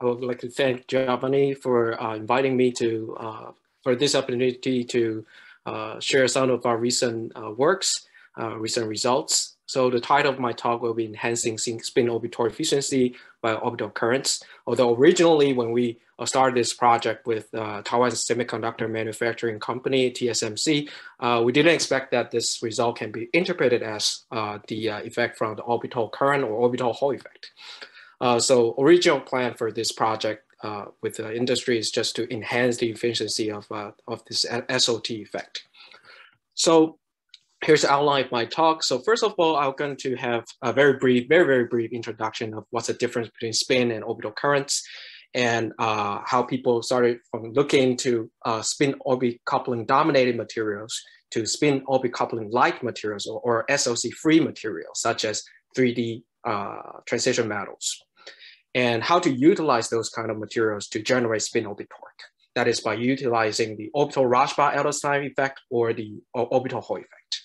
I would like to thank Giovanni for uh, inviting me to uh, for this opportunity to uh, share some of our recent uh, works, uh, recent results. So the title of my talk will be Enhancing Spin-Orbit Torque Efficiency by Orbital Currents. Although originally when we started this project with Taiwan Semiconductor Manufacturing Company, TSMC, we didn't expect that this result can be interpreted as the effect from the orbital current or orbital Hall effect. Uh, so original plan for this project uh, with the industry is just to enhance the efficiency of, uh, of this SOT effect. So here's the outline of my talk. So first of all, I'm going to have a very brief, very, very brief introduction of what's the difference between spin and orbital currents and uh, how people started from looking to uh, spin orbit coupling dominated materials to spin orbit coupling like materials or, or SOC free materials such as 3D uh, transition metals and how to utilize those kind of materials to generate spin orbit torque. That is by utilizing the orbital Rashba-Edelstein effect or the orbital Hall effect.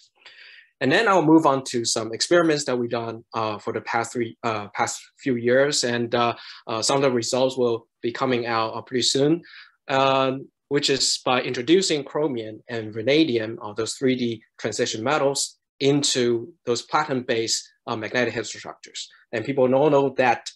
And then I'll move on to some experiments that we've done uh, for the past three, uh, past few years. And uh, uh some of the results will be coming out uh, pretty soon, um, which is by introducing chromium and vanadium, of those 3D transition metals into those platinum-based uh, magnetic heterostructures. And people know, know that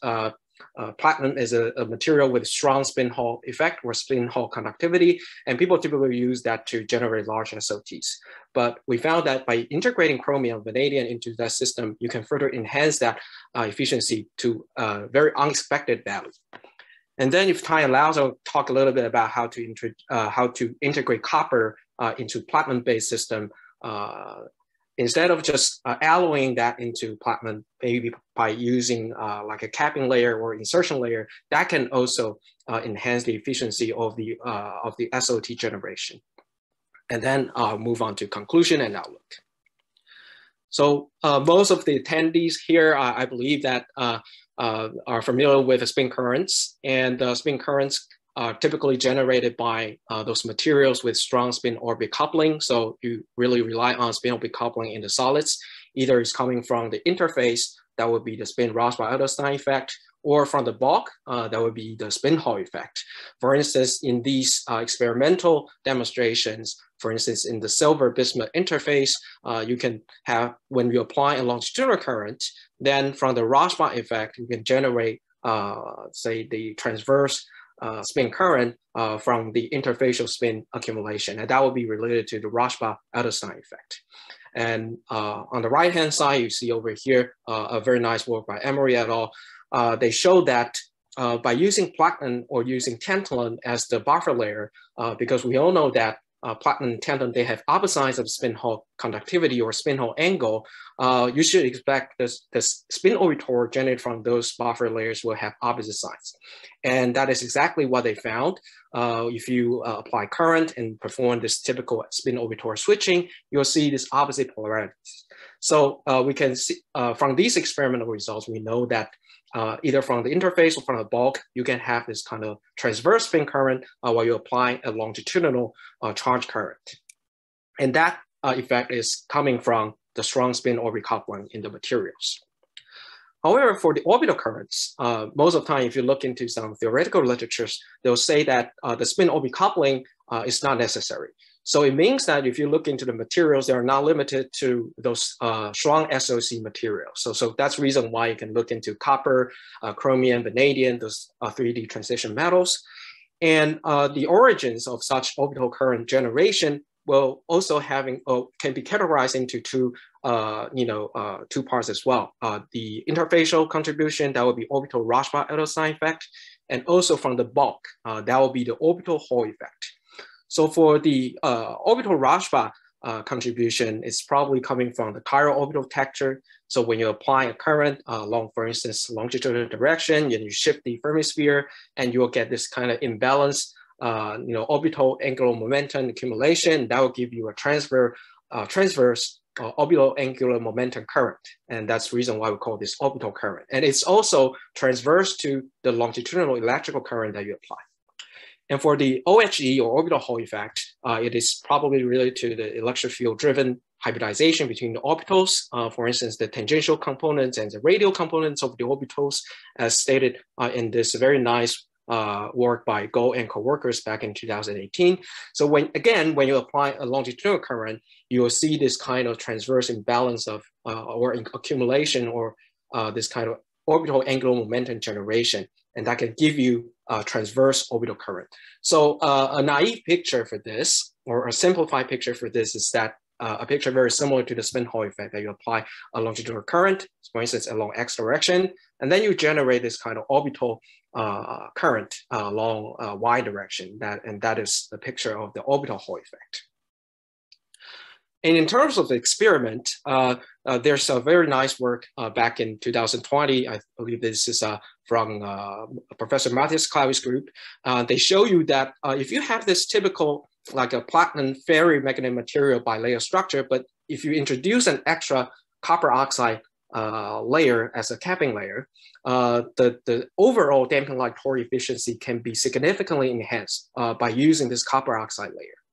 uh, uh, platinum is a, a, material with strong spin Hall effect or spin Hall conductivity, and people typically use that to generate large SOTs. But we found that by integrating chromium vanadium into that system, you can further enhance that uh, efficiency to a very unexpected value. And then if time allows, I'll talk a little bit about how to, uh, how to integrate copper uh, into platinum-based system uh, instead of just uh, alloying that into platinum, maybe by using uh, like a capping layer or insertion layer, that can also uh, enhance the efficiency of the, uh, of the SOT generation. And then uh, move on to conclusion and outlook. So uh, most of the attendees here, I believe that are familiar with spin currents and spin currents are typically generated by uh, those materials with strong spin orbit coupling. So you really rely on spin orbit coupling in the solids. Either it's coming from the interface, that would be the spin Rashba-Edelstein effect, or from the bulk, uh, that would be the spin Hall effect. For instance, in these uh, experimental demonstrations, for instance, in the silver bismuth interface, uh, you can have, when you apply a longitudinal current, then from the Rashba effect, you can generate, uh, say, the transverse uh, spin current uh, from the interfacial spin accumulation. And that will be related to the Rashba-Edelstein effect. And uh, on the right-hand side, you see over here uh, a very nice work by Emery et al. Uh, they show that uh, by using platinum or using tantalum as the buffer layer, because we all know that uh, platinum and tantalum, they have opposite of spin Hall conductivity or spin Hall angle, uh, you should expect this, this spin orbit torque generated from those buffer layers will have opposite sides. And that is exactly what they found. Uh, if you uh, apply current and perform this typical spin orbit torque switching, you'll see this opposite polarities. So uh, we can see uh, from these experimental results, we know that uh, either from the interface or from the bulk, you can have this kind of transverse spin current uh, while you apply a longitudinal uh, charge current. And that uh, effect is coming from the strong spin orbit coupling in the materials. However, for the orbital currents, uh, most of the time, if you look into some theoretical literatures, they'll say that uh, the spin orbit coupling is not necessary. So it means that if you look into the materials, they are not limited to those uh, strong SOC materials. So, so that's the reason why you can look into copper, uh, chromium, vanadium, those uh, 3D transition metals. And uh, the origins of such orbital current generation will also having uh, can be categorized into two uh, you know uh, two parts as well. The interfacial contribution that will be orbital Rashba-Edelstein effect, and also from the bulk that will be the orbital Hall effect. So for the uh, orbital Rashba uh, contribution, it's probably coming from the chiral orbital texture. So when you apply a current uh, along, for instance, longitudinal direction, and you shift the Fermi sphere, and you will get this kind of imbalance, uh, you know, orbital angular momentum accumulation. That will give you a transfer, uh, transverse uh, orbital angular momentum current. And that's the reason why we call this orbital current. And it's also transverse to the longitudinal electrical current that you apply. And for the OHE or orbital Hall effect, uh, it is probably related to the electric field driven hybridization between the orbitals, uh, for instance, the tangential components and the radial components of the orbitals, as stated uh, in this very nice uh, work by Go and co-workers back in 2018. So when again, when you apply a longitudinal current, you will see this kind of transverse imbalance of uh, or accumulation or uh, this kind of orbital angular momentum generation, and that can give you a transverse orbital current. So uh, a naive picture for this, or a simplified picture for this, is that uh, a picture very similar to the spin Hall effect that you apply a longitudinal current, for instance, along x direction, and then you generate this kind of orbital uh, current uh, along uh, y direction. That and that is the picture of the orbital Hall effect. And in terms of experiment, uh, uh, there's a very nice work uh, back in 2020. I believe this is uh, from uh, Professor Mathias Kläui's group. Uh, they show you that if you have this typical like a platinum ferromagnetic material bilayer structure, but if you introduce an extra copper oxide layer as a capping layer, the, the overall damping like torque efficiency can be significantly enhanced by using this copper oxide layer.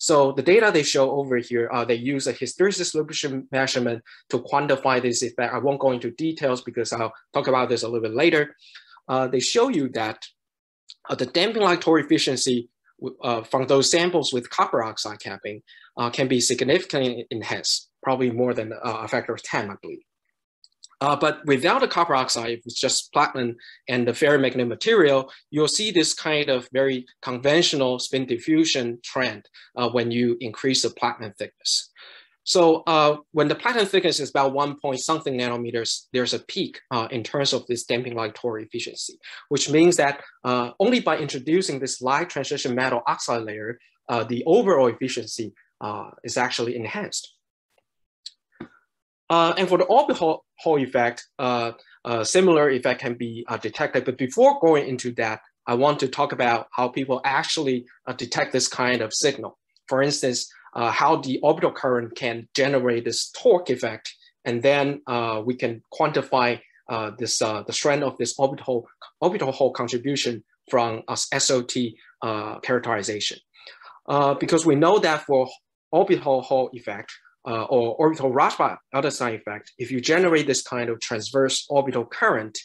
So the data they show over here, uh, they use a hysteresis distribution measurement to quantify this effect. I won't go into details because I'll talk about this a little bit later. Uh, they show you that uh, the damping like torque efficiency uh, from those samples with copper oxide capping uh, can be significantly enhanced, probably more than uh, a factor of 10, I believe. Uh, but without the copper oxide, if it's just platinum and the ferromagnetic material, you'll see this kind of very conventional spin diffusion trend uh, when you increase the platinum thickness. So uh, when the platinum thickness is about one point something nanometers, there's a peak uh, in terms of this damping like torque efficiency, which means that uh, only by introducing this light transition metal oxide layer, uh, the overall efficiency is actually enhanced. Uh, and for the orbital Hall effect, uh, a similar effect can be uh, detected. But before going into that, I want to talk about how people actually uh, detect this kind of signal. For instance, uh, how the orbital current can generate this torque effect, and then we can quantify this the strength of this orbital orbital Hall contribution from SOT characterization. because we know that for orbital Hall effect, uh, or orbital Rashba Edelstein effect, if you generate this kind of transverse orbital current,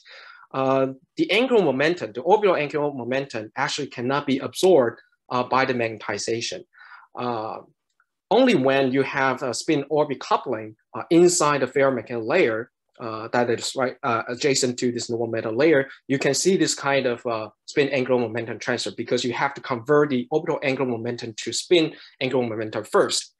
uh, the angular momentum, the orbital angular momentum actually cannot be absorbed uh, by the magnetization. Uh, only when you have a spin orbit coupling uh, inside the ferromagnetic layer uh, that is right adjacent to this normal metal layer, you can see this kind of spin angular momentum transfer because you have to convert the orbital angular momentum to spin angular momentum first.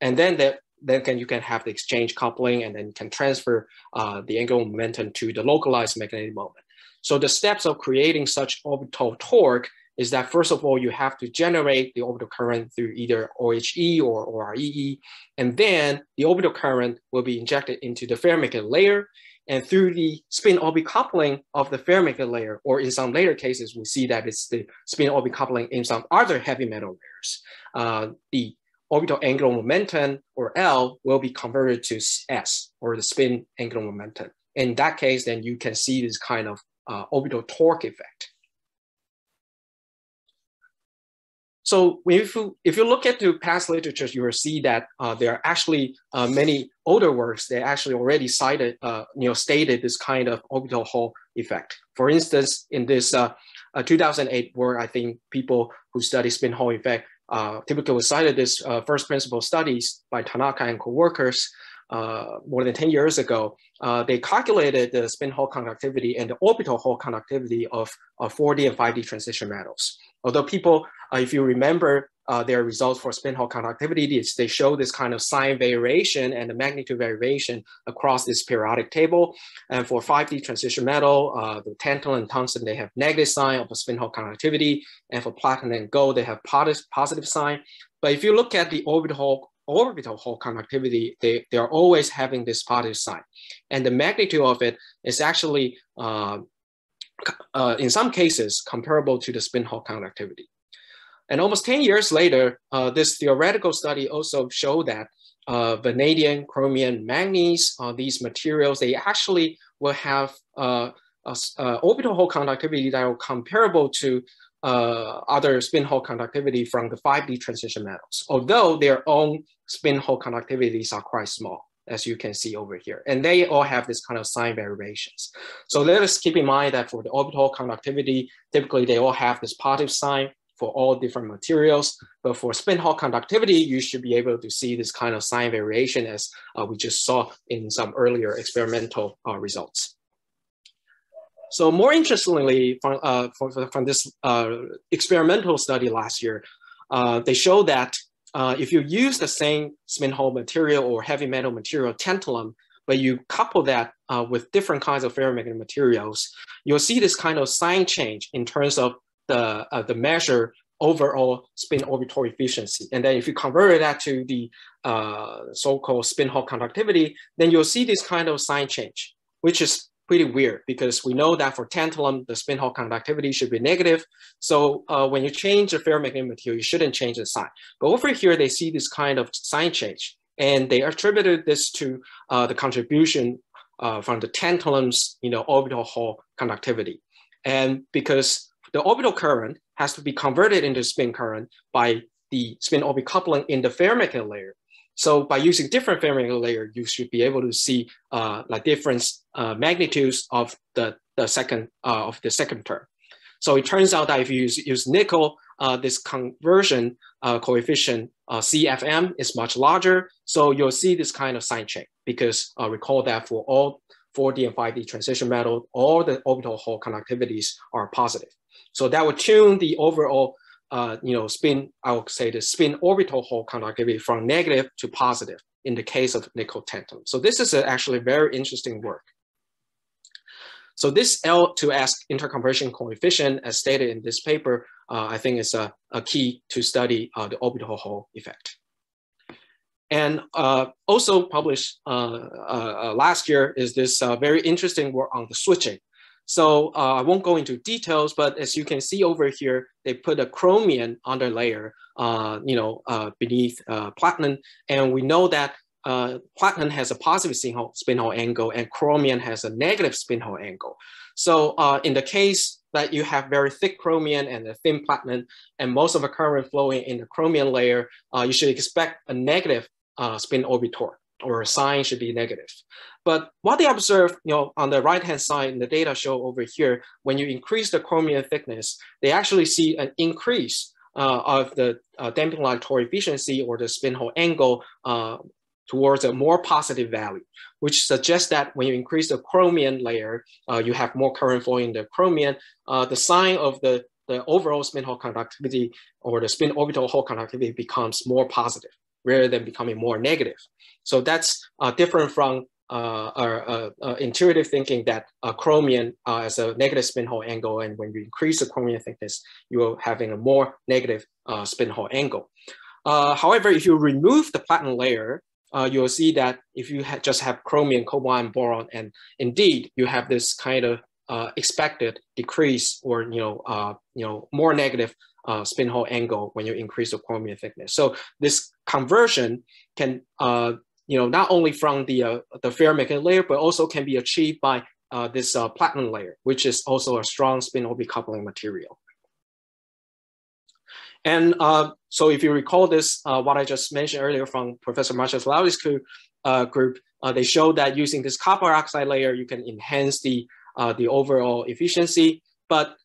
And then the then can, you can have the exchange coupling and then can transfer uh, the angular momentum to the localized magnetic moment. So the steps of creating such orbital torque is that first of all, you have to generate the orbital current through either OHE or OREE, and then the orbital current will be injected into the ferromagnetic layer, and through the spin orbit coupling of the ferromagnetic layer, or in some later cases, we see that it's the spin orbit coupling in some other heavy metal layers. Uh, the orbital angular momentum, or L, will be converted to S, or the spin angular momentum. In that case, then you can see this kind of uh, orbital torque effect. So if you, if you look at the past literature, you will see that uh, there are actually uh, many older works that actually already cited, uh, you know, stated this kind of orbital Hall effect. For instance, in this uh, uh, 2008 work, I think people who study spin Hall effect uh, typically we cited this uh, first principle studies by Tanaka and co-workers uh, more than 10 years ago. Uh, they calculated the spin Hall conductivity and the orbital Hall conductivity of, of 4D and 5D transition metals. Although people, uh, if you remember uh, their results for spin Hall conductivity, they show this kind of sign variation and the magnitude variation across this periodic table. And for 5D transition metal, uh, the tantalum and tungsten, they have negative sign of spin Hall conductivity. And for platinum and gold, they have positive sign. But if you look at the orbital orbital Hall conductivity, they, they are always having this positive sign. And the magnitude of it is actually, uh, uh, in some cases, comparable to the spin Hall conductivity. And almost 10 years later, uh, this theoretical study also showed that uh, vanadium, chromium, manganese, uh, these materials, they actually will have uh, orbital Hall conductivity that are comparable to uh, other spin Hall conductivity from the 5D transition metals, although their own spin Hall conductivities are quite small, as you can see over here. And they all have this kind of sign variations. So let us keep in mind that for the orbital conductivity, typically they all have this positive sign for all different materials. But for spin Hall conductivity, you should be able to see this kind of sign variation as uh, we just saw in some earlier experimental uh, results. So more interestingly, from, uh, from this uh, experimental study last year, uh, they show that uh, if you use the same spin-Hall material or heavy metal material, tantalum, but you couple that uh, with different kinds of ferromagnetic materials, you'll see this kind of sign change in terms of the, uh, the measure overall spin orbital efficiency. And then if you convert that to the so-called spin-Hall conductivity, then you'll see this kind of sign change, which is pretty weird because we know that for tantalum, the spin Hall conductivity should be negative. So uh, when you change the ferromagnetic material, you shouldn't change the sign. But over here, they see this kind of sign change. And they attributed this to uh, the contribution uh, from the tantalum's you know, orbital Hall conductivity. And because the orbital current has to be converted into spin current by the spin orbit coupling in the ferromagnetic layer. So by using different ferromagnetic layer, you should be able to see uh, like different uh, magnitudes of the, the second uh, of the second term. So it turns out that if you use, use nickel, uh, this conversion uh, coefficient uh, CFM is much larger. So you'll see this kind of sign change because recall that for all 4D and 5D transition metal, all the orbital Hall conductivities are positive. So that would tune the overall uh, you know, spin, I would say the spin orbital Hall conductivity from negative to positive in the case of nickel tantalum. So this is actually very interesting work. So this L to S interconversion coefficient, as stated in this paper, uh, I think is a, a key to study uh, the orbital Hall effect. And uh, also published uh, uh, uh, last year is this very interesting work on the switching. So uh, I won't go into details, but as you can see over here, they put a chromium underlayer, uh, you know, uh, beneath uh, platinum. And we know that uh, platinum has a positive spin Hall angle and chromium has a negative spin Hall angle. So uh, in the case that you have very thick chromium and a thin platinum, and most of the current flowing in the chromium layer, you should expect a negative spin orbital or a sign should be negative. But what they observe, you know, on the right-hand side in the data show over here, when you increase the chromium thickness, they actually see an increase uh, of the uh, damping like efficiency or the spin Hall angle uh, towards a more positive value, which suggests that when you increase the chromium layer, uh, you have more current flowing in the chromium. Uh, the sign of the, the overall spin Hall conductivity or the spin orbital Hall conductivity becomes more positive rather than becoming more negative. So that's uh, different from uh, uh, uh, intuitive thinking that chromium has a negative spin Hall angle, and when you increase the chromium thickness, you're having a more negative spin Hall angle. however, if you remove the platinum layer, uh, you'll see that if you ha just have chromium, cobalt, and boron, and indeed you have this kind of uh, expected decrease or you know uh, you know more negative spin Hall angle when you increase the chromium thickness. So this conversion can you know, not only from the, uh, the ferromagnetic layer, but also can be achieved by uh, this uh, platinum layer, which is also a strong spin orbit coupling material. And uh, so if you recall this, uh, what I just mentioned earlier from Professor Mathias Kläui's uh, group, they showed that using this copper oxide layer, you can enhance the, the overall efficiency, but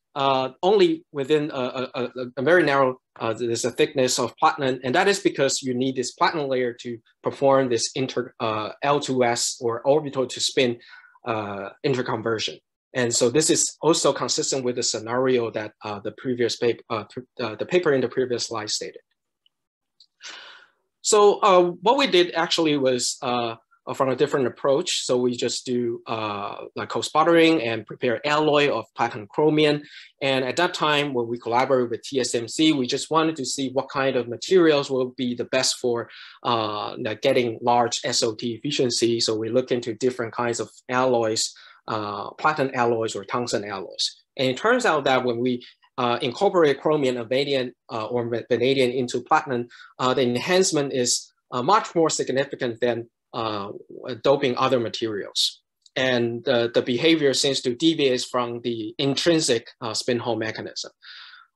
only within a, a, a very narrow uh, there's a thickness of platinum, and that is because you need this platinum layer to perform this inter uh, L2S or orbital to spin uh, interconversion. And so this is also consistent with the scenario that uh, the previous paper, uh, uh, the paper in the previous slide stated. So what we did actually was uh, from a different approach. So we just do uh, like co-sputtering and prepare alloy of platinum chromium. And at that time, when we collaborate with TSMC, we just wanted to see what kind of materials will be the best for uh, getting large SOT efficiency. So we look into different kinds of alloys, uh, platinum alloys or tungsten alloys. And it turns out that when we uh, incorporate chromium vanadium uh, or vanadium into platinum, uh, the enhancement is uh, much more significant than uh, doping other materials. And the behavior seems to deviate from the intrinsic uh, spin Hall mechanism.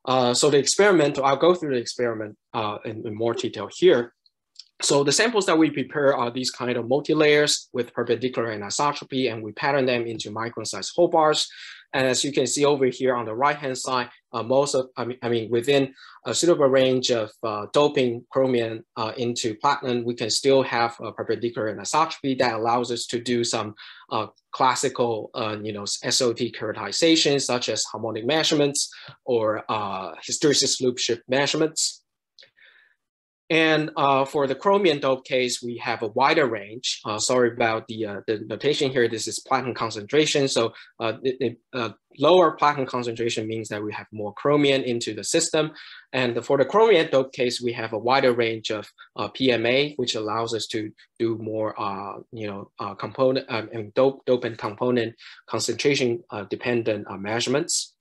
Uh, so the experiment, I'll go through the experiment uh, in, in, more detail here. So the samples that we prepare are these kind of multi-layers with perpendicular anisotropy, and we pattern them into micron-sized Hall bars. And as you can see over here on the right-hand side, uh, most of, I mean, I mean, within a suitable range of uh, doping chromium uh, into platinum, we can still have a perpendicular anisotropy that allows us to do some uh, classical, uh, you know, SOT characterization, such as harmonic measurements or uh, hysteresis loop shift measurements. And uh, for the chromium dope case, we have a wider range. Uh, sorry about the, uh, the notation here. This is platinum concentration. So uh, the, uh, lower platinum concentration means that we have more chromium into the system. And for the chromium dope case, we have a wider range of uh, PMA, which allows us to do more, you know, component um, and dope, dope and component concentration dependent measurements.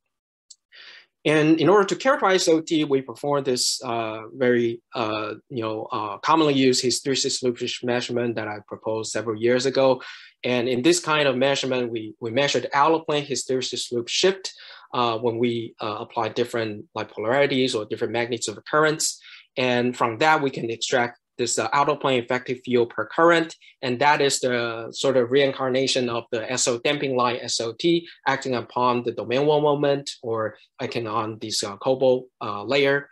And in order to characterize OT, we perform this uh, very, uh, you know, uh, commonly used hysteresis loop measurement that I proposed several years ago. And in this kind of measurement, we, we measured outer plane hysteresis loop shift uh, when we uh, apply different like polarities or different magnitudes of currents. And from that, we can extract this uh, outer plane effective field per current, and that is the sort of reincarnation of the SO damping like SOT acting upon the domain one moment or acting on this uh, cobalt uh, layer.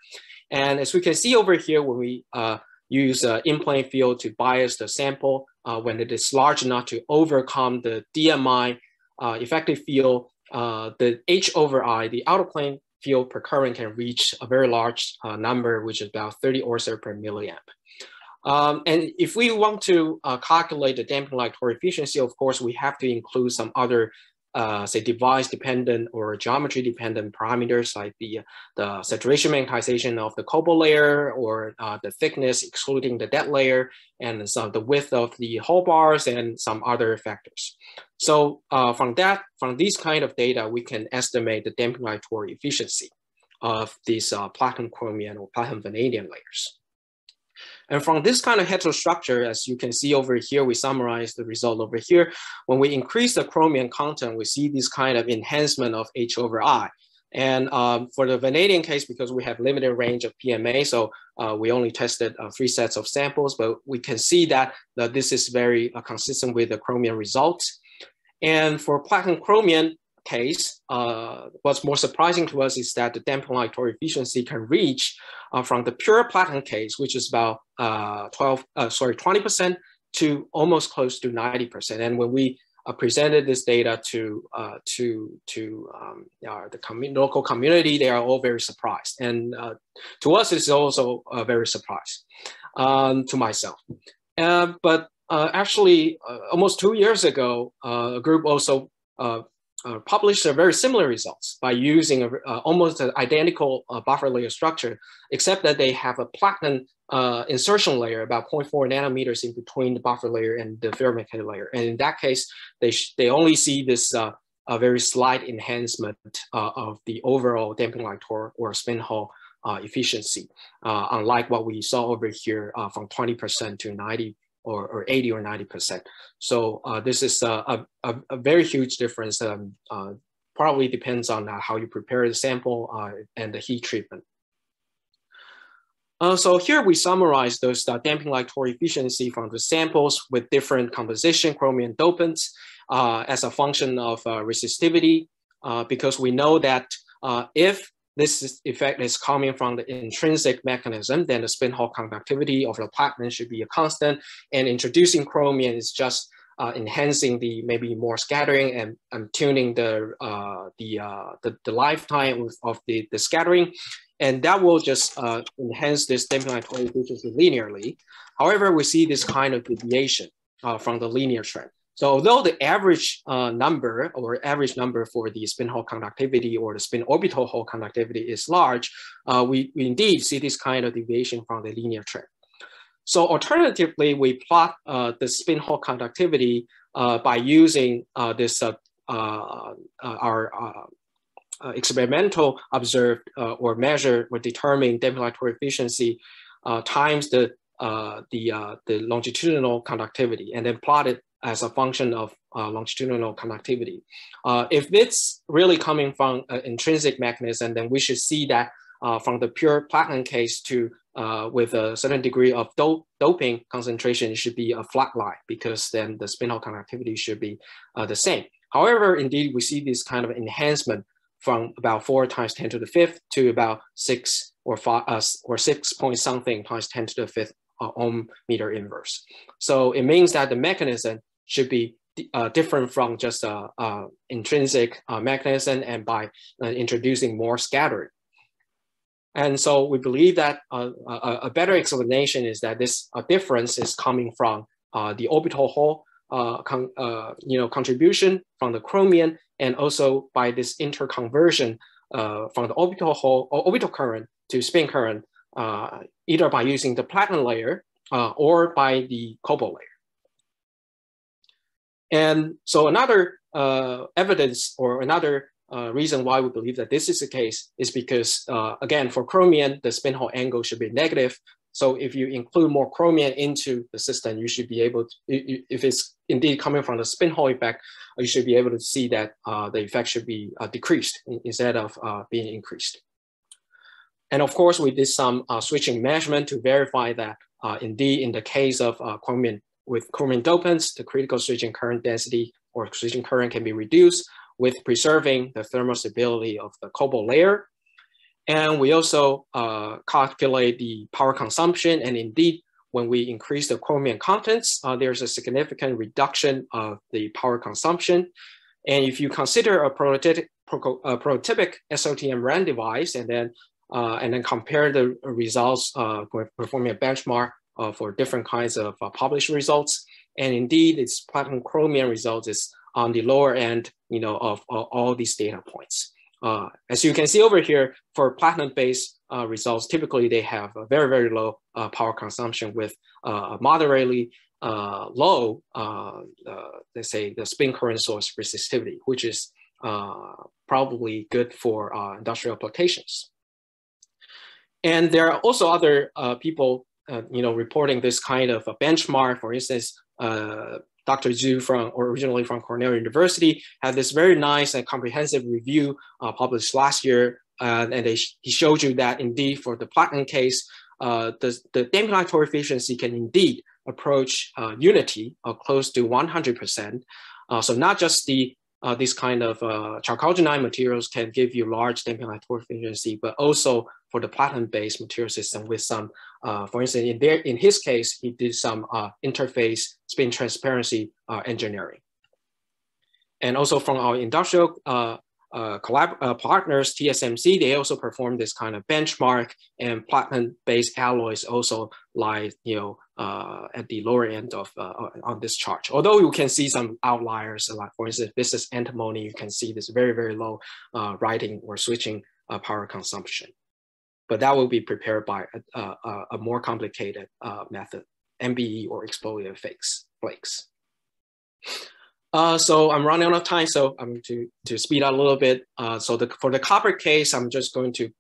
And as we can see over here, when we uh, use uh, in-plane field to bias the sample, uh, when it is large enough to overcome the DMI uh, effective field, the H over I, the outer plane field per current can reach a very large number, which is about 30 Oersted per milliamp. Um, and if we want to uh, calculate the damping like efficiency, of course, we have to include some other, uh, say, device-dependent or geometry-dependent parameters like the, the saturation magnetization of the cobalt layer or uh, the thickness excluding the dead layer and some the width of the Hall bars and some other factors. So uh, from that, from these kind of data, we can estimate the damping like efficiency of these uh, platinum chromium or platinum vanadium layers. And from this kind of heterostructure, as you can see over here, we summarize the result over here. When we increase the chromium content, we see this kind of enhancement of H over I. And um, for the vanadium case, because we have limited range of PMA, so uh, we only tested uh, three sets of samples, but we can see that, that this is very uh, consistent with the chromium results. And for platinum chromium, case, uh, what's more surprising to us is that the damping like efficiency can reach uh, from the pure platinum case, which is about uh, 12, uh, sorry, 20% to almost close to 90%. And when we uh, presented this data to uh, to to um, the local community, they are all very surprised. And to us, it's also a very surprise um, to myself. but actually, almost two years ago, a group also uh, uh, published very similar results by using a, uh, almost an identical uh, buffer layer structure, except that they have a platinum uh, insertion layer about 0.4 nanometers in between the buffer layer and the ferromagnetic layer. And in that case, they, they only see this uh, a very slight enhancement of the overall damping like torque or spin Hall efficiency, unlike what we saw over here from 20% to 90 or, or 80 or 90%. So uh, this is a, a, a, very huge difference. Um, uh, probably depends on uh, how you prepare the sample uh, and the heat treatment. Uh, so here we summarize those uh, damping like torque efficiency from the samples with different composition chromium dopants as a function of resistivity, because we know that if this effect is coming from the intrinsic mechanism, then the spin Hall conductivity of the platinum should be a constant. And introducing chromium is just uh, enhancing the maybe more scattering and, and tuning the, uh, the, uh, the, the, lifetime of the, the scattering. And that will just uh, enhance this damping like efficiency linearly. However, we see this kind of deviation uh, from the linear trend. So although the average uh, number or average number for the spin Hall conductivity or the spin orbital Hall conductivity is large, uh, we, we indeed see this kind of deviation from the linear trend. So alternatively, we plot uh, the spin Hall conductivity uh, by using uh, this uh, our experimental observed or measured or determined torque efficiency times the uh, the, uh, the longitudinal conductivity and then plotted as a function of uh, longitudinal conductivity. Uh, if it's really coming from an intrinsic mechanism, then we should see that uh, from the pure platinum case to uh, with a certain degree of do doping concentration, it should be a flat line because then the spin-Hall conductivity should be uh, the same. However, indeed, we see this kind of enhancement from about four times 10 to the fifth to about six or five uh, or six point something times 10 to the fifth ohm meter inverse. So it means that the mechanism should be uh, different from just a, a intrinsic uh, mechanism and by uh, introducing more scattering. And so we believe that uh, a, a, better explanation is that this uh, difference is coming from the orbital con, you know, contribution from the chromium and also by this interconversion from the orbital Hall or orbital current to spin current, either by using the platinum layer or by the cobalt layer. And so another uh, evidence or another uh, reason why we believe that this is the case is because, uh, again, for chromium, the spin Hall angle should be negative. So if you include more chromium into the system, you should be able to, if it's indeed coming from the spin Hall effect, you should be able to see that uh, the effect should be uh, decreased instead of uh, being increased. And of course, we did some switching measurement to verify that indeed in the case of chromium with chromium dopants, the critical switching current density or switching current can be reduced with preserving the thermal stability of the cobalt layer. And we also uh, calculate the power consumption. And indeed, when we increase the chromium contents, uh, there's a significant reduction of the power consumption. And if you consider a prototypic, a prototypic SOT-MRAM device and then uh, and then compare the results uh, performing a benchmark uh, for different kinds of uh, published results. And indeed, its platinum chromium results is on the lower end, you know, of, of all these data points. Uh, as you can see over here, for platinum-based uh, results, typically they have a very, very low uh, power consumption with uh, a moderately low, let's say, the spin current source resistivity, which is probably good for industrial applications. And there are also other people uh, you know, reporting this kind of a benchmark. For instance, uh, Dr. Zhu from originally from Cornell University had this very nice and comprehensive review uh, published last year, uh, and they sh he showed you that indeed for the platinum case, uh, the the torque efficiency can indeed approach unity or close to 100%. so not just the uh, these kind of uh, chalcogenide materials can give you large damping torque efficiency, but also for the platinum-based material system with some, uh, for instance, in in his case, he did some uh, interface spin transparency uh, engineering. And also from our industrial uh, partners, TSMC, they also perform this kind of benchmark and platinum-based alloys also lie, you know, uh, at the lower end of uh, on this chart. Although you can see some outliers, like for instance, this is antimony, you can see this very, very low writing or switching power consumption but that will be prepared by a, a, a more complicated uh, method, MBE or exfoliated flakes. flakes. Uh, so I'm running out of time, so I'm to, to speed up a little bit. Uh, so the, for the copper case, I'm just going to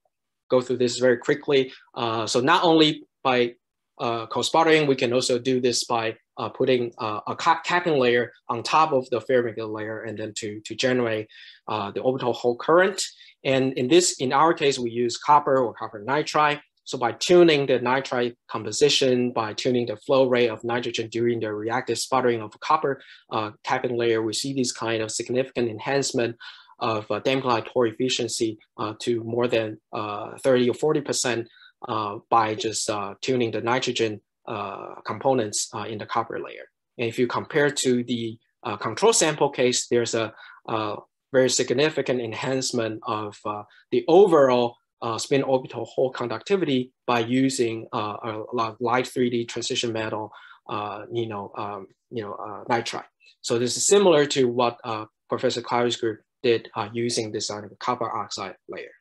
go through this very quickly. Uh, so not only by uh, co-sputtering, we can also do this by uh, putting uh, a capping layer on top of the ferromagnetic layer and then to, to generate uh, the orbital Hall current. And in this, in our case, we use copper or copper nitride. So by tuning the nitride composition, by tuning the flow rate of nitrogen during the reactive sputtering of copper uh, capping layer, we see this kind of significant enhancement of uh, efficiency uh, to more than uh, 30 or 40% uh, by just uh, tuning the nitrogen uh, components uh, in the copper layer. And if you compare to the uh, control sample case, there's a, very significant enhancement of the overall spin orbital Hall conductivity by using a light 3D transition metal, you know, um, you know, nitride. So this is similar to what Professor Kläui's group did using this copper oxide layer.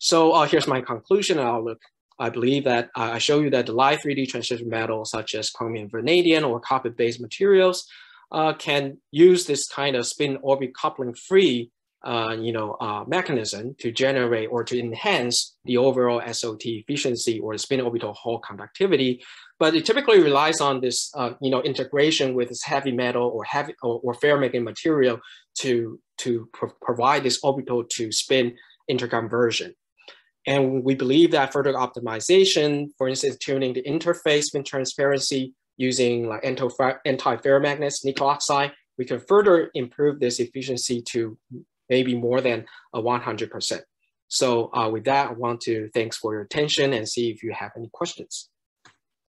So uh, here's my conclusion and outlook. I believe that uh, I show you that the live 3D transition metals such as chromium vanadium or copper-based materials uh, can use this kind of spin orbit coupling free uh, you know, uh, mechanism to generate or to enhance the overall SOT efficiency or spin orbital Hall conductivity. But it typically relies on this, uh, you know, integration with this heavy metal or heavy or, or ferromagnetic material to to pro provide this orbital to spin interconversion. And we believe that further optimization, for instance, tuning the interface spin transparency using like anti-ferromagnets, nickel oxide, we can further improve this efficiency to maybe more than a 100%. So uh, with that, I want to thanks for your attention and see if you have any questions.